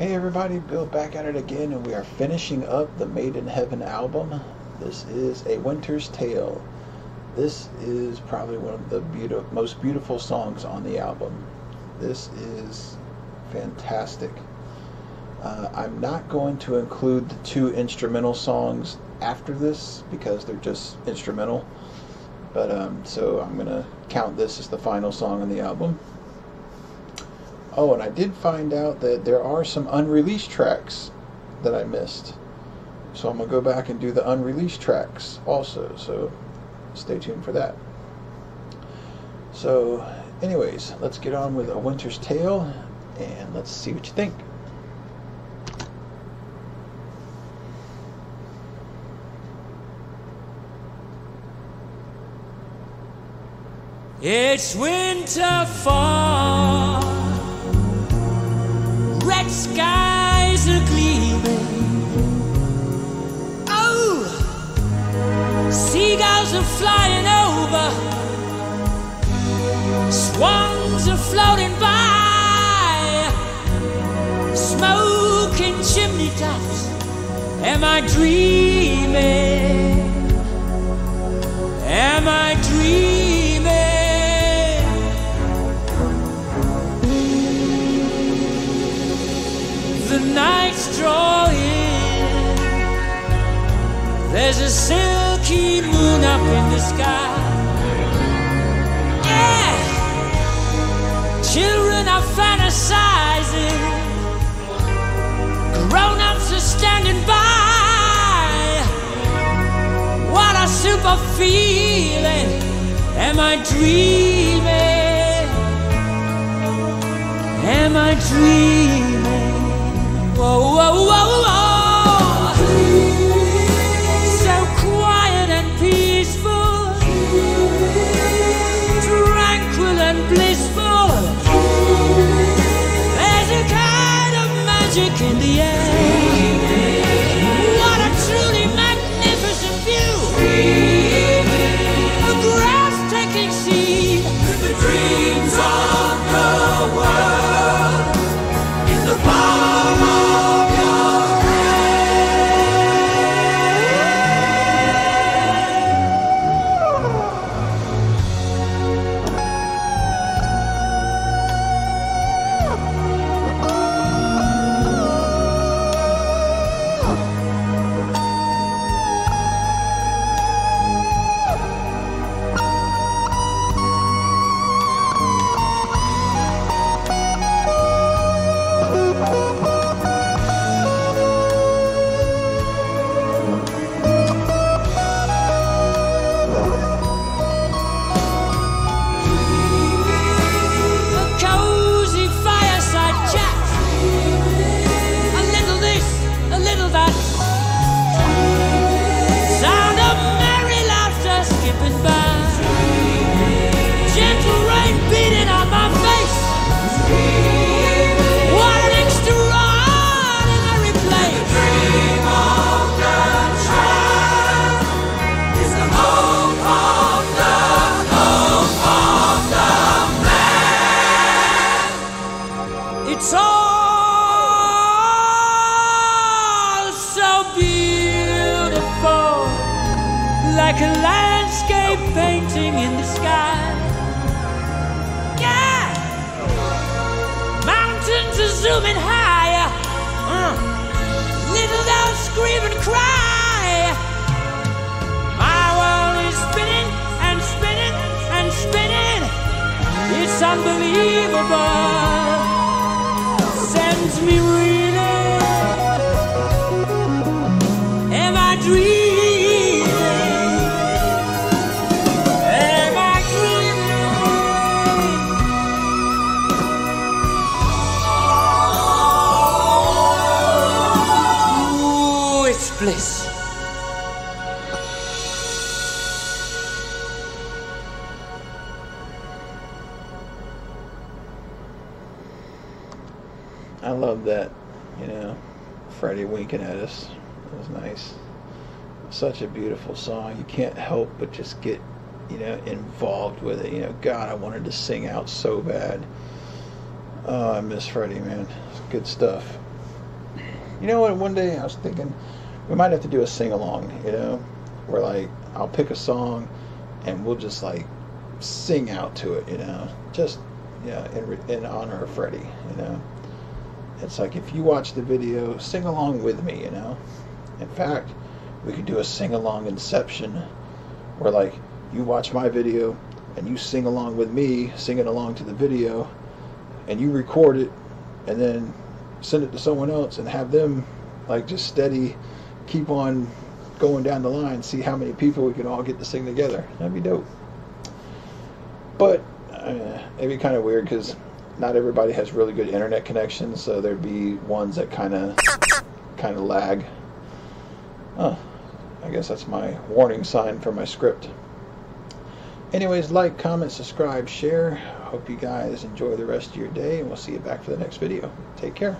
Hey everybody, Bill back at it again, and we are finishing up the Made in Heaven album. This is A Winter's Tale. This is probably one of the most beautiful songs on the album. This is fantastic. Uh, I'm not going to include the two instrumental songs after this because they're just instrumental. But um, so I'm gonna count this as the final song on the album. Oh, and I did find out that there are some unreleased tracks that I missed. So I'm gonna go back and do the unreleased tracks also. So stay tuned for that. So, anyways, let's get on with A Winter's Tale and let's see what you think. It's winter fall, skies are gleaming. Oh, seagulls are flying over, swans are floating by, smoking chimney tops. Am I dreaming? The nights draw in. There's a silky moon up in the sky. Yeah, children are fantasizing. Grown ups are standing by. What a super feeling. Am I dreaming? Am I dreaming? Magic in the air. Like a landscape painting in the sky. Yeah, mountains are zooming higher. Uh. Little dogs scream and cry. My world is spinning and spinning and spinning. It's unbelievable bliss. I love that, you know, Freddie winking at us. It was nice. Such a beautiful song. You can't help but just get, you know, involved with it. You know, God, I wanted to sing out so bad. Oh, I miss Freddie, man. It's good stuff. You know what? One day I was thinking we might have to do a sing along. You know, where like I'll pick a song and we'll just like sing out to it. You know, just yeah, in in honor of Freddie. You know, it's like if you watch the video, sing along with me. You know, in fact, we could do a sing along inception, where like you watch my video and you sing along with me, singing along to the video, and you record it, and then send it to someone else and have them like just steady keep on going down the line, see how many people we can all get this thing together. That'd be dope. But uh, it'd be kind of weird because not everybody has really good internet connections, so there'd be ones that kind of kind of lag. Oh, I guess that's my warning sign for my script. Anyways, like, comment, subscribe, share. Hope you guys enjoy the rest of your day, and we'll see you back for the next video. Take care.